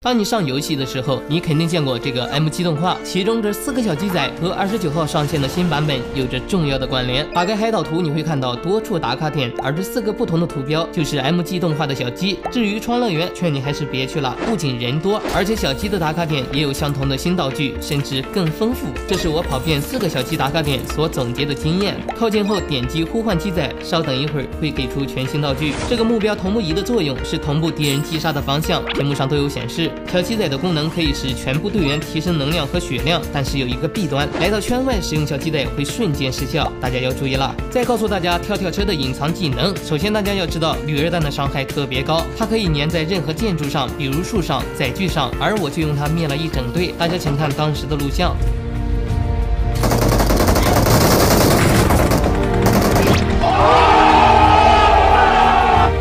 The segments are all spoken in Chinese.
当你上游戏的时候，你肯定见过这个 M 机动画，其中这四个小鸡仔和二十九号上线的新版本有着重要的关联。打开海岛图，你会看到多处打卡点，而这四个不同的图标就是 M G 动画的小鸡。至于创乐园，劝你还是别去了，不仅人多，而且小鸡的打卡点也有相同的新道具，甚至更丰富。这是我跑遍四个小鸡打卡点所总结的经验。靠近后点击呼唤鸡仔，稍等一会儿会给出全新道具。这个目标同步仪的作用是同步敌人击杀的方向，屏幕上都有显示。小鸡仔的功能可以使全部队员提升能量和血量，但是有一个弊端，来到圈外使用小鸡仔会瞬间失效，大家要注意了。再告诉大家跳跳车的隐藏技能，首先大家要知道铝热弹的伤害特别高，它可以粘在任何建筑上，比如树上、载具上，而我就用它灭了一整队。大家请看当时的录像。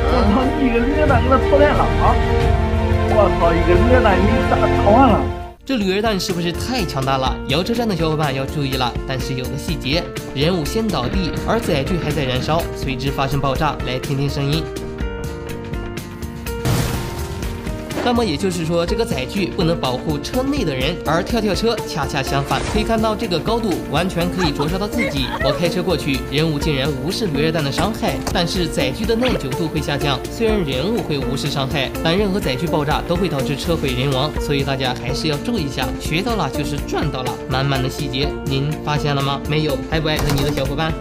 我操，你一个铝弹给他淘汰了啊！操！一个榴弹你咋扛了？这铝儿弹是不是太强大了？摇车站的小伙伴要注意了。但是有个细节，人物先倒地，而载具还在燃烧，随之发生爆炸。来听听声音。那么也就是说，这个载具不能保护车内的人，而跳跳车恰恰相反。可以看到这个高度完全可以灼烧到自己。我开车过去，人物竟然无视铝二弹的伤害，但是载具的耐久度会下降。虽然人物会无视伤害，但任何载具爆炸都会导致车毁人亡，所以大家还是要注意一下。学到了就是赚到了，满满的细节，您发现了吗？没有还不艾特你的小伙伴？